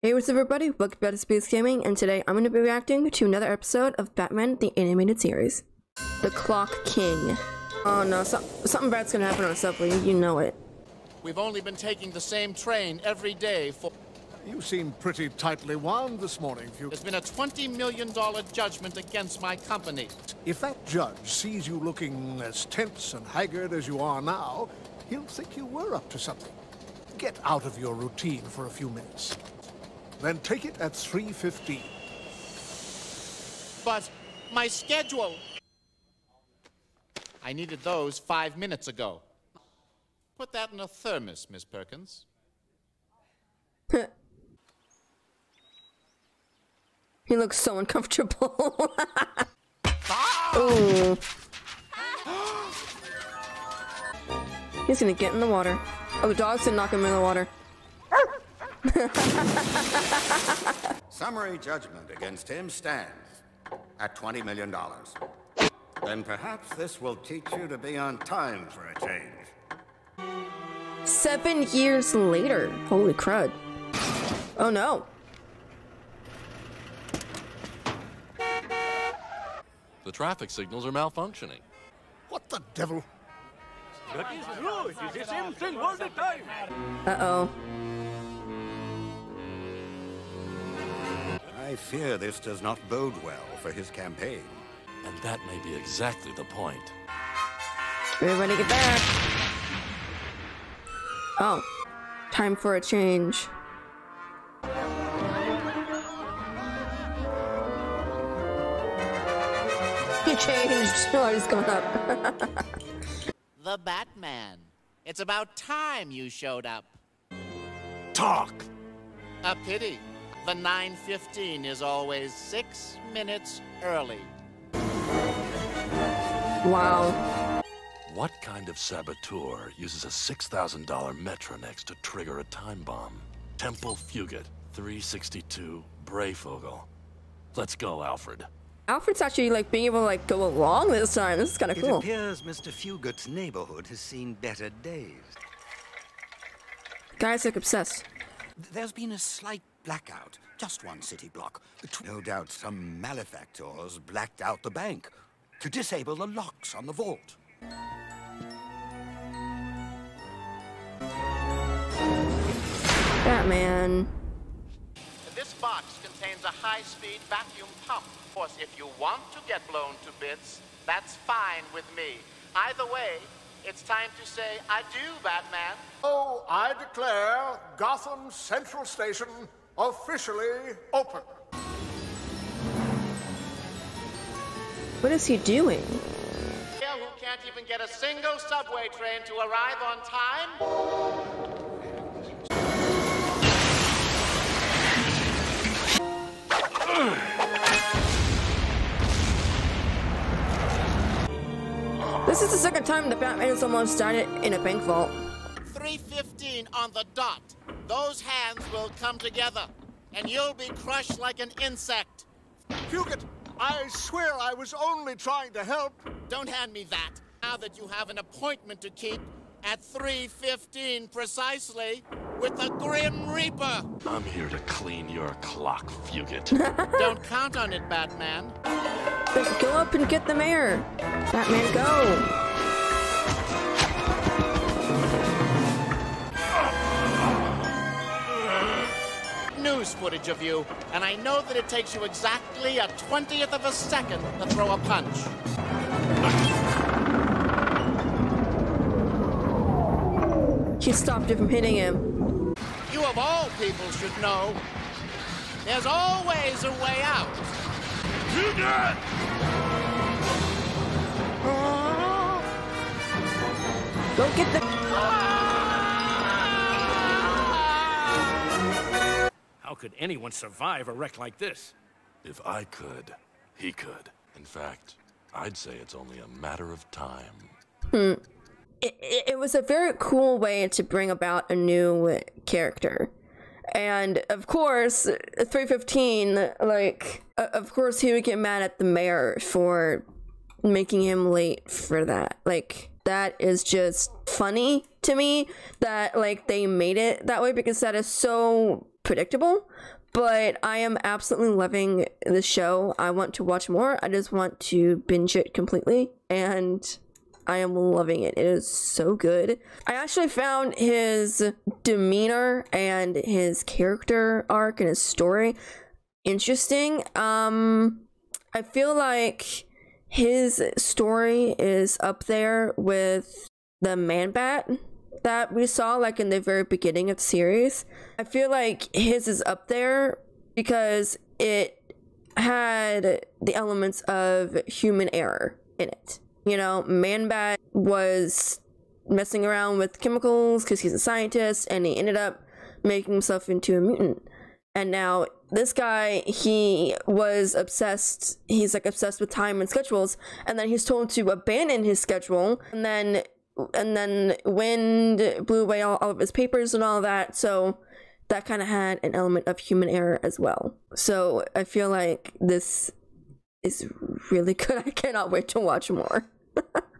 Hey, what's up everybody? Welcome back to Spiggs Gaming, and today I'm going to be reacting to another episode of Batman the Animated Series. The Clock King. Oh no, so something bad's going to happen on subway, you know it. We've only been taking the same train every day for... You seem pretty tightly wound this morning, Fugate. There's been a $20 million judgment against my company. If that judge sees you looking as tense and haggard as you are now, he'll think you were up to something. Get out of your routine for a few minutes. Then take it at 3.15. But my schedule... I needed those five minutes ago. Put that in a thermos, Miss Perkins. he looks so uncomfortable. Ooh. Ah! He's gonna get in the water. Oh, the dog's gonna knock him in the water. Summary judgment against him stands at $20 million. Then perhaps this will teach you to be on time for a change. Seven years later. Holy crud. Oh no. The traffic signals are malfunctioning. What the devil? That is true. It is the same thing all the time. Uh-oh. I fear this does not bode well for his campaign. And that may be exactly the point. Everybody get back. Oh. Time for a change. He changed. Oh, he's going up. The Batman. It's about time you showed up. Talk! A pity. The 9.15 is always six minutes early. wow. What kind of saboteur uses a $6,000 Metronex to trigger a time bomb? Temple Fugate, 362, Brayfogle. Let's go, Alfred. Alfred's actually like being able to like go along this time. This is kind of cool. It appears Mr. Fugate's neighborhood has seen better days. Guy's like obsessed. There's been a slight blackout, just one city block. No doubt some malefactors blacked out the bank to disable the locks on the vault. Batman. This box contains a high-speed vacuum pump. Of course, if you want to get blown to bits, that's fine with me. Either way, it's time to say adieu, Batman. Oh, I declare Gotham Central Station officially open. What is he doing? Yeah, who can't even get a single subway train to arrive on time? This is the second time the Batman has almost died in a bank vault. 3.15 on the dot. Those hands will come together, and you'll be crushed like an insect. Fugate, I swear I was only trying to help. Don't hand me that. Now that you have an appointment to keep at 3.15 precisely with the Grim Reaper. I'm here to clean your clock, Fugate. Don't count on it, Batman. Just go up and get the mayor. Batman, go. News footage of you, and I know that it takes you exactly a 20th of a second to throw a punch. He stopped it from hitting him. You of all people should know. There's always a way out. Go get the. How could anyone survive a wreck like this? if I could, he could. In fact, I'd say it's only a matter of time. Hmm. It, it, it was a very cool way to bring about a new character. And of course, 315, like, of course, he would get mad at the mayor for making him late for that. Like, that is just funny to me that, like, they made it that way because that is so predictable. But I am absolutely loving the show. I want to watch more. I just want to binge it completely. And I am loving it. It is so good. I actually found his demeanor and his character arc and his story interesting. Um I feel like his story is up there with the Man Bat that we saw like in the very beginning of the series. I feel like his is up there because it had the elements of human error in it. You know, Man Bat was messing around with chemicals because he's a scientist and he ended up making himself into a mutant. And now this guy, he was obsessed, he's like obsessed with time and schedules, and then he's told to abandon his schedule, and then and then wind blew away all, all of his papers and all that, so that kind of had an element of human error as well. So I feel like this is really good. I cannot wait to watch more.